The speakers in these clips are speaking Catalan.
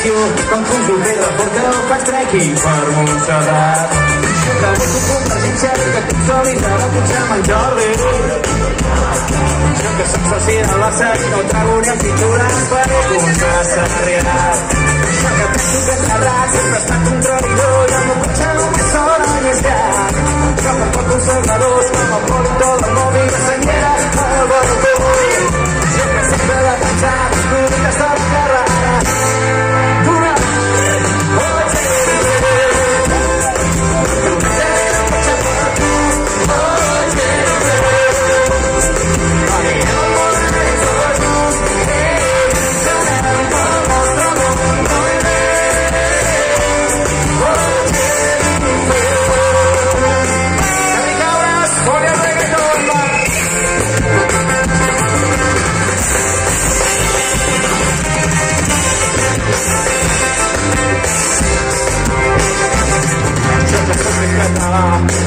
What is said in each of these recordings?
consulter la porta del faig trekking per Montserrat. Voto Convergència i que tu solis a la pujar amb en Jordi. Jo que soc soci de la SEC no trago ni amb pintura per comprar Sarrià. Jo que penso que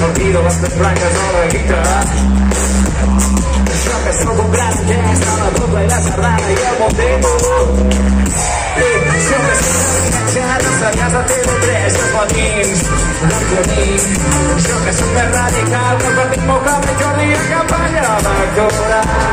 Olvido las tres blancas no la guitarra Yo que soy un gran jazz a la dupla y la sardana y el montego Yo que soy enganxat a casa TV3 els matins d'Antoní Jo que soc més radical que el partit Moca de Jordi a campanya electoral Jo